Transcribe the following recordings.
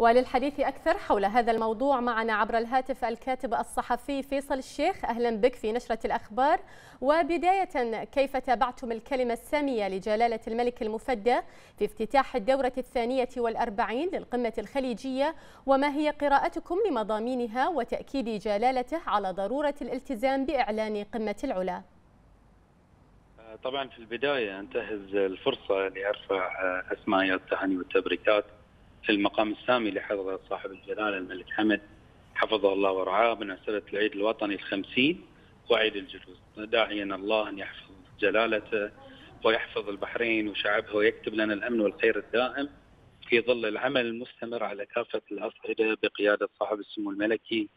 وللحديث أكثر حول هذا الموضوع معنا عبر الهاتف الكاتب الصحفي فيصل الشيخ. أهلا بك في نشرة الأخبار. وبداية كيف تابعتم الكلمة السامية لجلالة الملك المفدى في افتتاح الدورة الثانية والأربعين للقمة الخليجية؟ وما هي قراءتكم لمضامينها وتأكيد جلالته على ضرورة الالتزام بإعلان قمة العلا؟ طبعا في البداية أنتهز الفرصة لأرفع أسماء التهاني والتبريكات. المقام السامي لحضرة صاحب الجلالة الملك حمد حفظه الله ورعاه بمناسبة العيد الوطني الخمسين وعيد الجلوس داعيا الله أن يحفظ جلالته ويحفظ البحرين وشعبها ويكتب لنا الأمن والخير الدائم في ظل العمل المستمر على كافة الأصعدة بقيادة صاحب السمو الملكي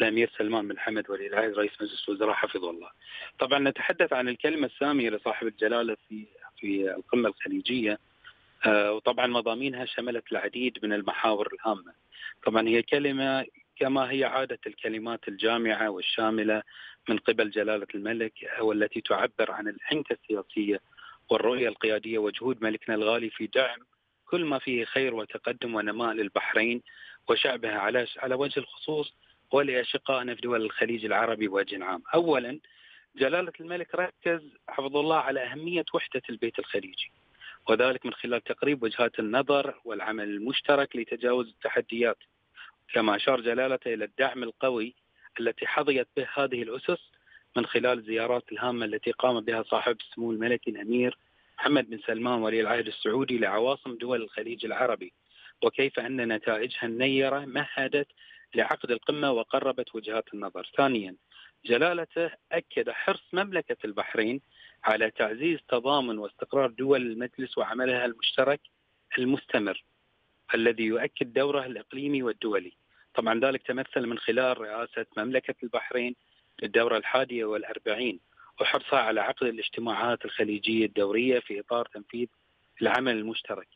الأمير سلمان بن حمد ولي العهد رئيس مجلس الوزراء حفظه الله. طبعا نتحدث عن الكلمة السامية لصاحب الجلالة في في القمة الخليجية آه، وطبعا مضامينها شملت العديد من المحاور الهامة. طبعا هي كلمة كما هي عادة الكلمات الجامعة والشاملة من قبل جلالة الملك والتي تعبر عن الحنكة السياسية والرؤية القيادية وجهود ملكنا الغالي في دعم كل ما فيه خير وتقدم ونماء للبحرين وشعبها على على وجه الخصوص ولأشقائنا في دول الخليج العربي بوجه عام. أولا جلالة الملك ركز حفظ الله على أهمية وحدة البيت الخليجي. وذلك من خلال تقريب وجهات النظر والعمل المشترك لتجاوز التحديات. كما أشار جلالته إلى الدعم القوي التي حظيت به هذه الأسس من خلال الزيارات الهامة التي قام بها صاحب السمو الملكي الأمير محمد بن سلمان ولي العهد السعودي لعواصم دول الخليج العربي وكيف أن نتائجها النيرة مهدت لعقد القمة وقربت وجهات النظر. ثانيا جلالته أكد حرص مملكة البحرين على تعزيز تضامن واستقرار دول المجلس وعملها المشترك المستمر الذي يؤكد دوره الإقليمي والدولي. طبعا ذلك تمثل من خلال رئاسة مملكة البحرين للدورة الحادية والأربعين وحرصها على عقد الاجتماعات الخليجية الدورية في إطار تنفيذ العمل المشترك.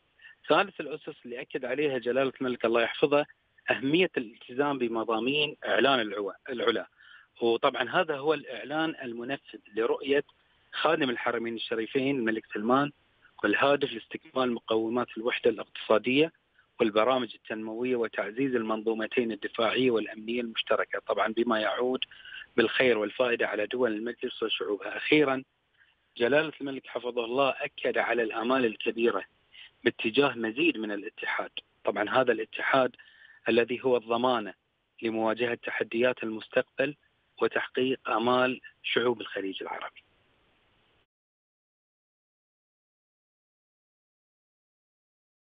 ثالث الأسس اللي أكد عليها جلالة الملك الله يحفظه أهمية الالتزام بمضامين إعلان العلا. وطبعا هذا هو الإعلان المنفذ لرؤية خادم الحرمين الشريفين الملك سلمان والهادف لاستكمال مقومات الوحدة الاقتصادية والبرامج التنموية وتعزيز المنظومتين الدفاعية والأمنية المشتركة. طبعا بما يعود بالخير والفائدة على دول المجلس وشعوبها. أخيرا جلالة الملك حفظه الله أكد على الآمال الكبيرة باتجاه مزيد من الاتحاد. طبعا هذا الاتحاد الذي هو الضمانة لمواجهة تحديات المستقبل وتحقيق آمال شعوب الخليج العربي.